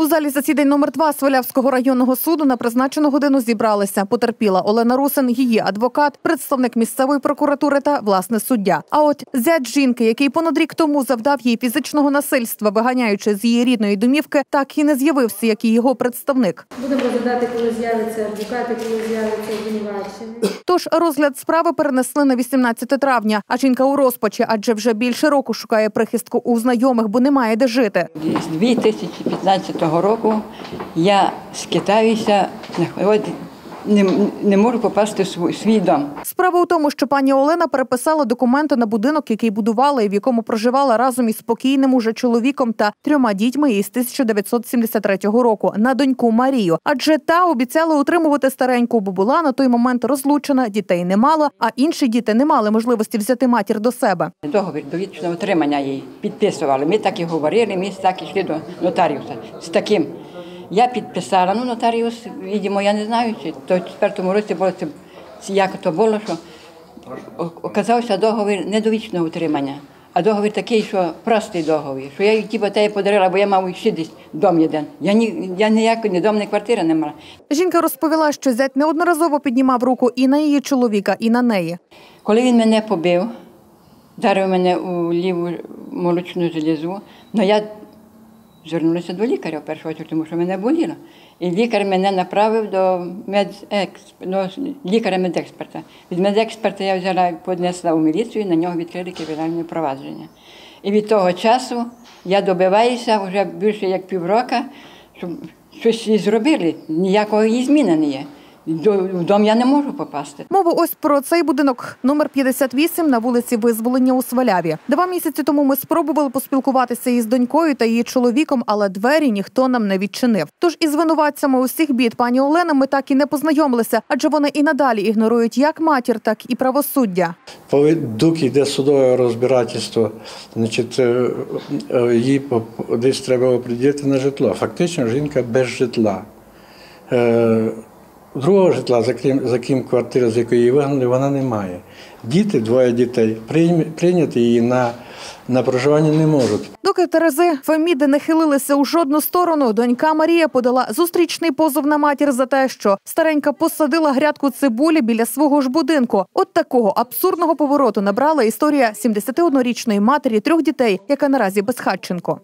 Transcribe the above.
У залі засідань номер 2 Свалявського районного суду на призначену годину зібралися. Потерпіла Олена Русин, її адвокат, представник місцевої прокуратури та власне суддя. А от зять жінки, який понад рік тому завдав їй фізичного насильства, виганяючи з її рідної домівки, так і не з'явився, як і його представник. Будемо розглядати, коли з'явиться адвокати, коли з'явиться обвинувачений. Тож розгляд справи перенесли на 18 травня. А жінка у розпачі, адже вже більше року шукає прихистку у знайомих, бо немає де жити. З 2015 року я скитаюся, от не, не можу попасти в свій, свій дом. Справа у тому, що пані Олена переписала документи на будинок, який будувала і в якому проживала разом із спокійним уже чоловіком та трьома дітьми із 1973 року на доньку Марію. Адже та обіцяла утримувати стареньку, бо була на той момент розлучена, дітей не мала, а інші діти не мали можливості взяти матір до себе. Договір до вічного отримання її підписували. Ми так і говорили, ми так ішли до нотаріуса з таким. Я підписала, ну нотаріус, відомо, я не знаю, чи то в четвертому році було це, як то було, що оказався договір не до вічного утримання, а договір такий, що простий договір, що я їй ті батаї подарила, бо я мав ще десь дом один. Я ні, я ніякої ні дом, ні квартири не мала. Жінка розповіла, що зять неодноразово піднімав руку і на її чоловіка, і на неї. Коли він мене побив, вдарив мене у ліву молочну залізу, ну я звернулася до лікаря в першу чергу, тому що мене боліло. І лікар мене направив до медексп... до лікаря медексперта. Від медексперта я взяла поднесла у міліцію, і на нього відкрили кримінальне провадження. І від того часу я добиваюся вже більше як півроку, щоб щось зробили. Ніякого її зміни не є. До- В дом я не можу попасти. Мова ось про цей будинок номер 58 на вулиці Визволення у Сваляві. Два місяці тому ми спробували поспілкуватися із донькою та її чоловіком, але двері ніхто нам не відчинив. Тож із винуватцями усіх бід пані Олени ми так і не познайомилися, адже вони і надалі ігнорують як матір, так і правосуддя. Доки йде судове розбирательство, значить, е, е, їй поп- десь треба оприділити на житло. Фактично, жінка без житла. Другого житла, за ким, за ким квартира, з якої її вигнали, вона не має. Діти, двоє дітей, прийняти її на, на проживання не можуть. Доки Терези Феміди не хилилися у жодну сторону, донька Марія подала зустрічний позов на матір за те, що старенька посадила грядку цибулі біля свого ж будинку. От такого абсурдного повороту набрала історія 71-річної матері трьох дітей, яка наразі безхатченко.